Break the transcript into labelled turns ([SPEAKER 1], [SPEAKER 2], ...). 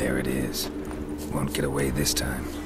[SPEAKER 1] There it is. Won't get away this time.